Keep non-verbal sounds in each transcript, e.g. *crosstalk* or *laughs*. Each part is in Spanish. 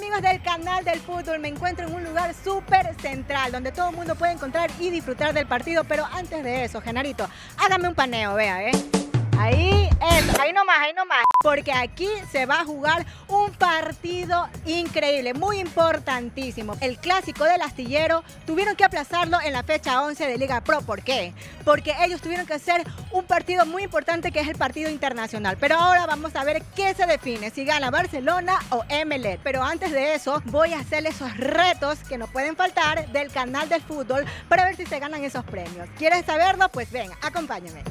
amigos del canal del fútbol, me encuentro en un lugar súper central donde todo el mundo puede encontrar y disfrutar del partido. Pero antes de eso, Genarito, hágame un paneo, vea, ¿eh? Ahí, eso, ahí nomás, ahí nomás. Porque aquí se va a jugar un partido increíble, muy importantísimo. El clásico del astillero tuvieron que aplazarlo en la fecha 11 de Liga Pro. ¿Por qué? Porque ellos tuvieron que hacer un partido muy importante que es el partido internacional. Pero ahora vamos a ver qué se define, si gana Barcelona o MLE. Pero antes de eso, voy a hacer esos retos que no pueden faltar del canal del fútbol para ver si se ganan esos premios. ¿Quieres saberlo? Pues ven, acompáñame.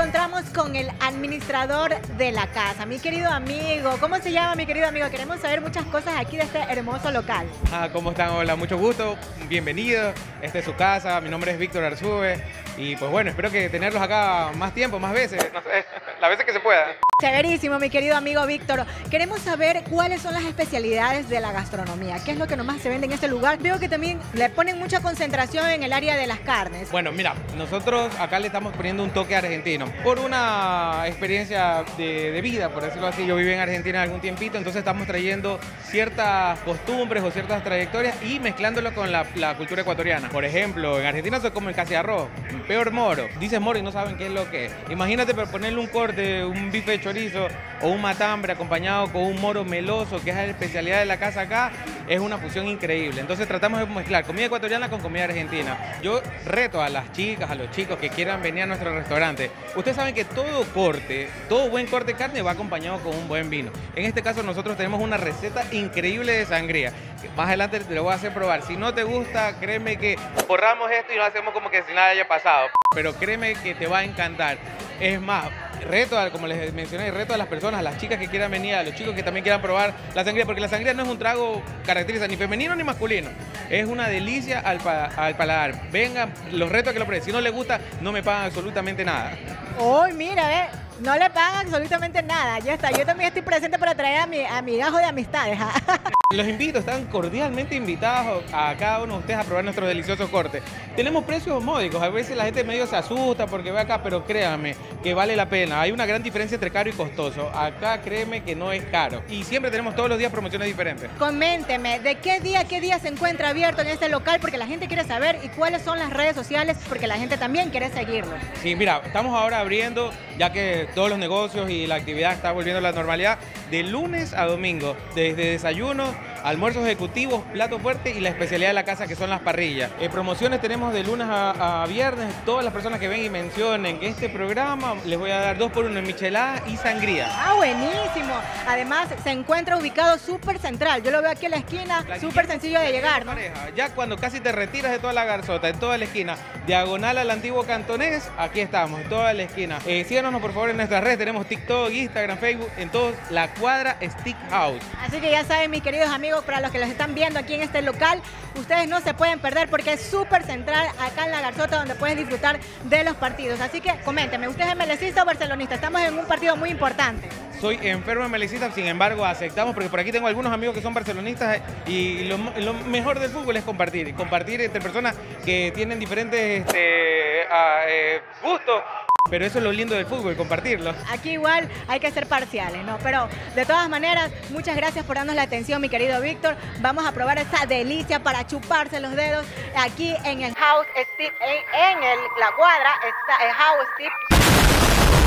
Encontramos con el administrador de la casa, mi querido amigo. ¿Cómo se llama mi querido amigo? Queremos saber muchas cosas aquí de este hermoso local. Ah, ¿cómo están? Hola, mucho gusto, bienvenido. Esta es su casa, mi nombre es Víctor Arzube y pues bueno, espero que tenerlos acá más tiempo, más veces, no sé, *laughs* las veces que se pueda. Chéverísimo, mi querido amigo Víctor. Queremos saber cuáles son las especialidades de la gastronomía. ¿Qué es lo que nomás se vende en este lugar? Veo que también le ponen mucha concentración en el área de las carnes. Bueno, mira, nosotros acá le estamos poniendo un toque argentino. Por una experiencia de, de vida, por decirlo así, yo viví en Argentina algún tiempito, entonces estamos trayendo ciertas costumbres o ciertas trayectorias y mezclándolo con la, la cultura ecuatoriana. Por ejemplo, en Argentina se come casi arroz, peor moro. Dices moro y no saben qué es lo que es. Imagínate pero ponerle un corte, un bife de chorizo o un matambre acompañado con un moro meloso, que es la especialidad de la casa acá, es una fusión increíble. Entonces tratamos de mezclar comida ecuatoriana con comida argentina. Yo reto a las chicas, a los chicos que quieran venir a nuestro restaurante. Ustedes saben que todo corte, todo buen corte de carne va acompañado con un buen vino. En este caso nosotros tenemos una receta increíble de sangría. Más adelante te lo voy a hacer probar. Si no te gusta, créeme que borramos esto y lo hacemos como que si nada haya pasado. Pero créeme que te va a encantar. Es más, reto, como les mencioné, reto a las personas, a las chicas que quieran venir, a los chicos que también quieran probar la sangría, porque la sangría no es un trago caracteriza ni femenino ni masculino. Es una delicia al, pa- al paladar. Vengan, los reto a que lo prueben. Si no les gusta, no me pagan absolutamente nada. Uy, mira, ve, no le pagan absolutamente nada. Ya está, yo también estoy presente para traer a mi, a mi gajo de amistades. ¿ah? *laughs* Los invito, están cordialmente invitados a cada uno de ustedes a probar nuestros deliciosos cortes. Tenemos precios módicos, a veces la gente medio se asusta porque ve acá, pero créanme que vale la pena. Hay una gran diferencia entre caro y costoso. Acá créeme que no es caro. Y siempre tenemos todos los días promociones diferentes. Coménteme, ¿de qué día, qué día se encuentra abierto en este local? Porque la gente quiere saber y cuáles son las redes sociales, porque la gente también quiere seguirlo. Sí, mira, estamos ahora abriendo, ya que todos los negocios y la actividad está volviendo a la normalidad, de lunes a domingo, desde desayuno, almuerzos ejecutivos, plato fuerte y la especialidad de la casa que son las parrillas. Eh, promociones tenemos de lunes a, a viernes, todas las personas que ven y mencionen que este programa les voy a dar dos por uno en michelada y sangría. Ah, buenísimo. Además, se encuentra ubicado súper central. Yo lo veo aquí en la esquina, súper sencillo de llegar, ¿no? Pareja, Ya cuando casi te retiras de toda la garzota, en toda la esquina, diagonal al antiguo cantonés, aquí estamos, en toda la esquina. Eh, síganos por favor en nuestras redes, tenemos TikTok, Instagram, Facebook, en todos, la cuadra Stick House. Así que ya saben, mis queridos amigos, para los que los están viendo aquí en este local, ustedes no se pueden perder porque es súper central acá en La Garzota donde puedes disfrutar de los partidos. Así que coménteme, ¿usted es melecista o barcelonista? Estamos en un partido muy importante. Soy enfermo de melicita, sin embargo aceptamos, porque por aquí tengo algunos amigos que son barcelonistas y lo, lo mejor del fútbol es compartir, compartir entre personas que tienen diferentes este, ah, eh, gustos, pero eso es lo lindo del fútbol, compartirlo. Aquí igual hay que ser parciales, ¿no? Pero de todas maneras, muchas gracias por darnos la atención, mi querido Víctor. Vamos a probar esta delicia para chuparse los dedos aquí en el House Steve, en, en el- la cuadra está el House Steve.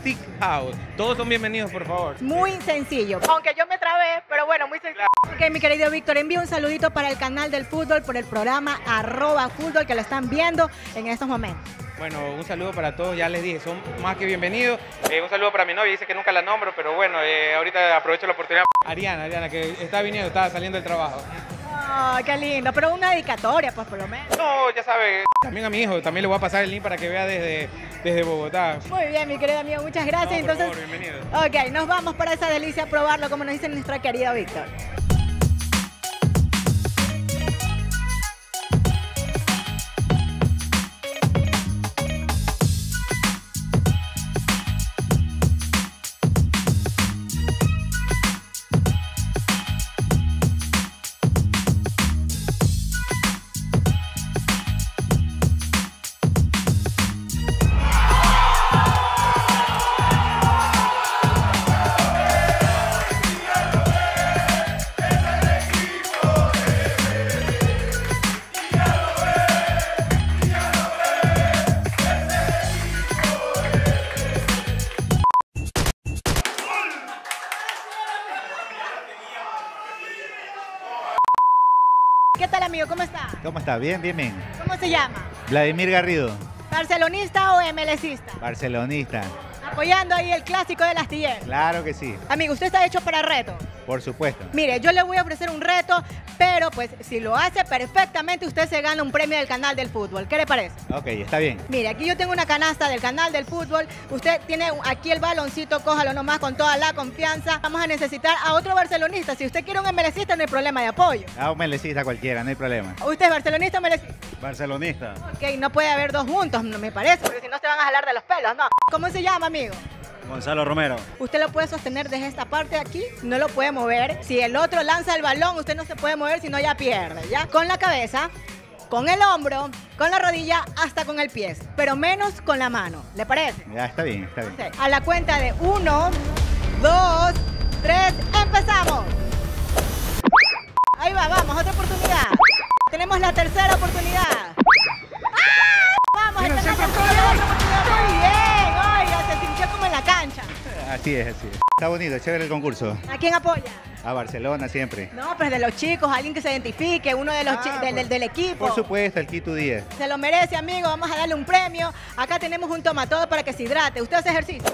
Stick House. Todos son bienvenidos, por favor. Muy sencillo. Aunque yo me trabé, pero bueno, muy sencillo. Ok, mi querido Víctor, envío un saludito para el canal del fútbol, por el programa arroba fútbol que lo están viendo en estos momentos. Bueno, un saludo para todos, ya les dije, son más que bienvenidos. Eh, un saludo para mi novia, dice que nunca la nombro, pero bueno, eh, ahorita aprovecho la oportunidad. Ariana, Ariana, que está viniendo, está saliendo del trabajo. Ay, qué lindo, pero una dedicatoria, pues por lo menos. No, ya sabe, también a mi hijo, también le voy a pasar el link para que vea desde, desde Bogotá. Muy bien, mi querido amigo, muchas gracias. No, por Entonces, favor, bienvenido. ok, nos vamos para esa delicia a probarlo, como nos dice nuestro querido Víctor. Tal, amigo? ¿Cómo está? ¿Cómo está? Bien, bien, bien. ¿Cómo se llama? Vladimir Garrido, ¿Barcelonista o MLCista? barcelonista. Apoyando ahí el clásico del astillero. Claro que sí, Amigo, usted está hecho para reto. por supuesto. Mire, yo le voy a ofrecer un reto, pero pues si lo hace perfectamente, usted se gana un premio del canal del fútbol. ¿Qué le parece? Ok, está bien. Mire, aquí yo tengo una canasta del canal del fútbol. Usted tiene aquí el baloncito, cójalo nomás con toda la confianza. Vamos a necesitar a otro barcelonista. Si usted quiere un MLCista, no hay problema de apoyo. A un melecista cualquiera, no hay problema. ¿Usted es barcelonista o MLCista? Barcelonista. Ok, no puede haber dos juntos, me parece, porque si no se van a jalar de los pelos, ¿no? ¿Cómo se llama, amigo? Gonzalo Romero. Usted lo puede sostener desde esta parte de aquí, no lo puede mover. Si el otro lanza el balón, usted no se puede mover, si no ya pierde, ¿ya? Con la cabeza, con el hombro, con la rodilla, hasta con el pie, pero menos con la mano. ¿Le parece? Ya, está bien, está bien. A la cuenta de uno, dos, tres, empezamos. Ahí va, vamos, otra oportunidad. Tenemos la tercera oportunidad. Así es, así es. Está bonito, chévere el concurso. ¿A quién apoya? A Barcelona siempre. No, pues de los chicos, alguien que se identifique, uno de los Ah, chi- del, del- del equipo. Por supuesto, el Quito 10. Se lo merece, amigo. Vamos a darle un premio. Acá tenemos un tomatodo para que se hidrate. ¿Usted hace ejercicio?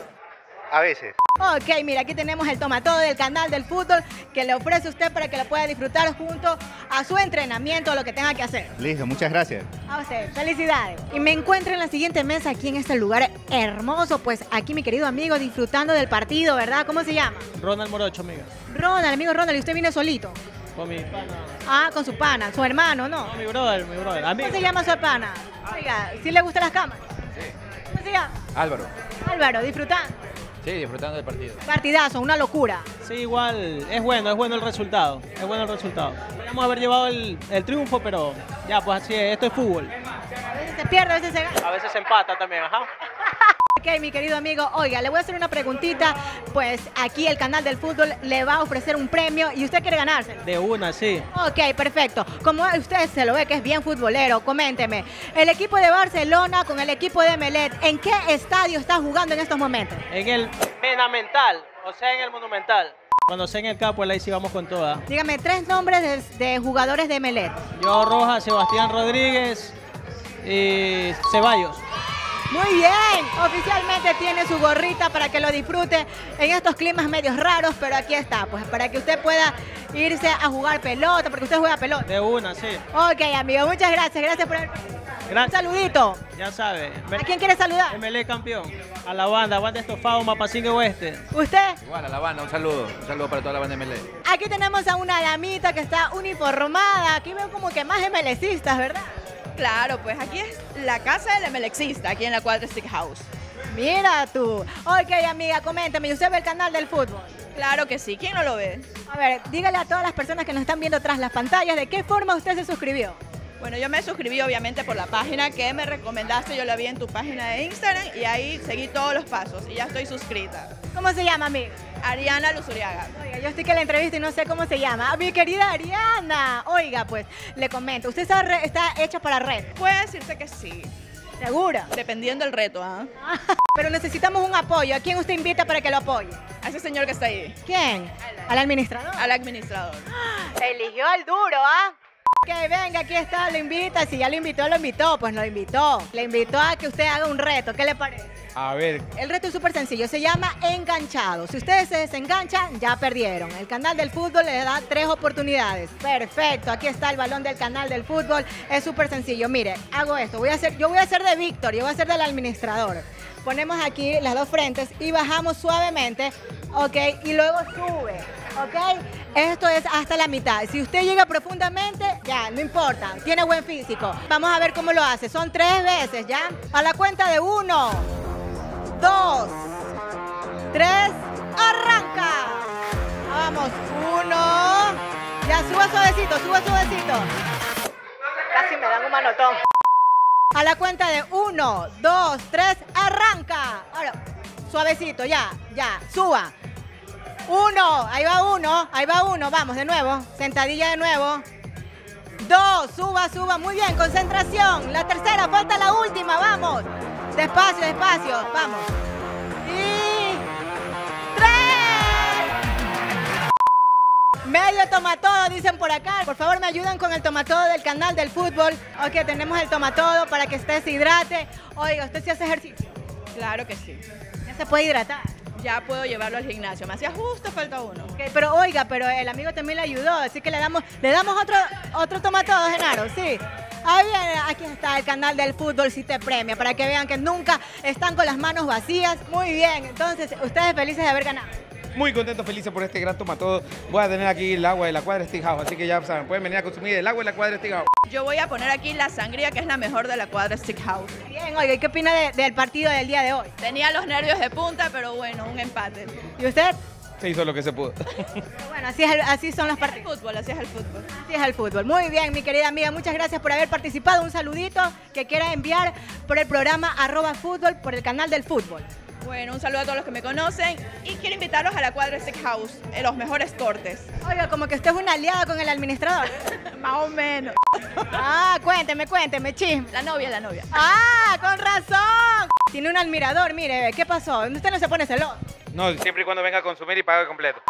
A veces. Ok, mira, aquí tenemos el tomatodo del canal del fútbol que le ofrece usted para que lo pueda disfrutar junto a su entrenamiento o lo que tenga que hacer. Listo, muchas gracias. A usted, felicidades. Y me encuentro en la siguiente mesa aquí en este lugar hermoso. Pues aquí mi querido amigo disfrutando del partido, ¿verdad? ¿Cómo se llama? Ronald Morocho, amiga. Ronald, amigo Ronald, y usted viene solito. Con mi pana. Ah, con su pana, su hermano, ¿no? No, mi brother, mi brother. Amigo. ¿Cómo se llama su pana? Oiga, ¿sí le gustan las cámaras? Sí. ¿Cómo se llama? Álvaro. Álvaro, disfrutando. Sí, disfrutando del partido. Partidazo, una locura. Sí, igual, es bueno, es bueno el resultado. Es bueno el resultado. Podríamos haber llevado el, el triunfo, pero ya, pues así es. Esto es fútbol. A veces se pierde, a veces se gana. A veces se empata también, ajá. Ok, mi querido amigo, oiga, le voy a hacer una preguntita. Pues aquí el canal del fútbol le va a ofrecer un premio y usted quiere ganárselo. De una, sí. Ok, perfecto. Como usted se lo ve que es bien futbolero, coménteme. El equipo de Barcelona con el equipo de Melet, ¿en qué estadio está jugando en estos momentos? En el Menamental, o sea, en el Monumental. Cuando sea en el campo, ahí sí vamos con toda. Dígame tres nombres de, de jugadores de Melet. Yo Rojas, Sebastián Rodríguez y Ceballos. Muy bien, oficialmente tiene su gorrita para que lo disfrute en estos climas medios raros, pero aquí está, pues para que usted pueda irse a jugar pelota, porque usted juega pelota. De una, sí. Ok, amigo, muchas gracias, gracias por el... Un saludito. Ya sabe. ¿A quién quiere saludar? MLE campeón. A la banda, banda estofado, Mapasingue Oeste. ¿Usted? Igual, a la banda, un saludo. Un saludo para toda la banda de MLE. Aquí tenemos a una damita que está uniformada. Aquí veo como que más MLCistas, ¿verdad? Claro, pues aquí es la casa del MLXista, aquí en la Cuadra Stick House. Mira tú. Ok, amiga, coméntame. ¿y ¿Usted ve el canal del fútbol? Claro que sí, ¿quién no lo ve? A ver, dígale a todas las personas que nos están viendo tras las pantallas de qué forma usted se suscribió. Bueno, yo me suscribí obviamente por la página que me recomendaste, yo la vi en tu página de Instagram y ahí seguí todos los pasos y ya estoy suscrita. ¿Cómo se llama, amiga? Ariana Luzuriaga. Oiga, yo estoy que la entrevista y no sé cómo se llama. Mi querida Ariana. Oiga, pues, le comento. Usted está, re- está hecha para red. Puedo decirte que sí, ¿Segura? dependiendo del reto, ¿ah? *laughs* Pero necesitamos un apoyo. ¿A quién usted invita para que lo apoye? A ese señor que está ahí, ¿Quién? ¿Al administrador? al administrador. *gasps* Eligió al duro, ¿ah? Que venga, aquí está, lo invita. Si ya lo invitó, lo invitó. Pues lo invitó. Le invitó a que usted haga un reto. ¿Qué le parece? A ver, El reto es súper sencillo, se llama enganchado. Si ustedes se desenganchan, ya perdieron. El canal del fútbol les da tres oportunidades. Perfecto, aquí está el balón del canal del fútbol. Es súper sencillo. Mire, hago esto. Voy a hacer, yo voy a hacer de Víctor, yo voy a hacer del administrador. Ponemos aquí las dos frentes y bajamos suavemente, ¿ok? Y luego sube, ¿ok? Esto es hasta la mitad. Si usted llega profundamente, ya, no importa. Tiene buen físico. Vamos a ver cómo lo hace. Son tres veces, ¿ya? A la cuenta de uno dos, tres, arranca. Vamos, uno. Ya suba suavecito, suba suavecito. Casi me dan un manotón. A la cuenta de uno, dos, tres, arranca. Ahora, suavecito, ya, ya, suba. Uno, ahí va uno, ahí va uno, vamos de nuevo, sentadilla de nuevo. Dos, suba, suba, muy bien, concentración. La tercera, falta la última, vamos. Despacio, despacio, vamos. Y tres. Medio tomatodo, dicen por acá. Por favor, me ayudan con el tomatodo del canal del fútbol. Ok, tenemos el tomatodo para que usted se hidrate. Oiga, ¿usted sí hace ejercicio? Claro que sí. Ya se puede hidratar. Ya puedo llevarlo al gimnasio. Me hacía justo falta uno. Ok, pero oiga, pero el amigo también le ayudó, así que le damos, le damos otro, otro tomatodo, Genaro, sí. Ahí viene, aquí está el canal del fútbol si te premia, para que vean que nunca están con las manos vacías. Muy bien, entonces, ustedes felices de haber ganado. Muy contento, felices por este gran tomatodo. Voy a tener aquí el agua de la cuadra House, así que ya saben, pueden venir a consumir el agua de la cuadra House. Yo voy a poner aquí la sangría, que es la mejor de la cuadra Stick House. Bien, oiga, ¿y qué opina de- del partido del día de hoy? Tenía los nervios de punta, pero bueno, un empate. ¿Y usted? Se hizo lo que se pudo. Bueno, así, es el- así son los El partidos. fútbol, así es el fútbol. Así es el fútbol. Muy bien, mi querida amiga. Muchas gracias por haber participado. Un saludito que quiera enviar por el programa arroba fútbol, por el canal del fútbol. Bueno, un saludo a todos los que me conocen y quiero invitarlos a la cuadra Stick House, en los mejores cortes. Oiga, como que usted es una aliada con el administrador. *laughs* Más o menos. Ah, cuénteme, cuénteme, chisme. La novia, la novia. Ah, con razón. Tiene un admirador, mire, ¿qué pasó? Usted no se pone celoso. No, siempre y cuando venga a consumir y pague completo.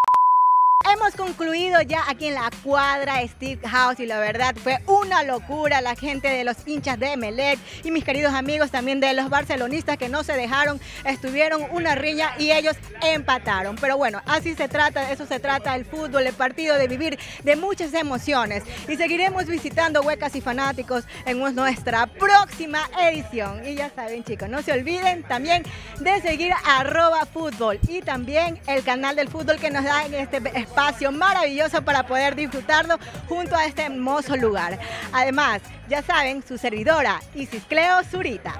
Hemos concluido ya aquí en la cuadra Steve House y la verdad fue una locura la gente de los hinchas de Emelec y mis queridos amigos también de los barcelonistas que no se dejaron, estuvieron una riña y ellos empataron. Pero bueno, así se trata, eso se trata el fútbol, el partido de vivir de muchas emociones y seguiremos visitando huecas y fanáticos en nuestra próxima edición. Y ya saben chicos, no se olviden también de seguir arroba fútbol y también el canal del fútbol que nos da en este espacio maravilloso para poder disfrutarlo junto a este hermoso lugar. Además, ya saben, su servidora Isis Cleo Zurita.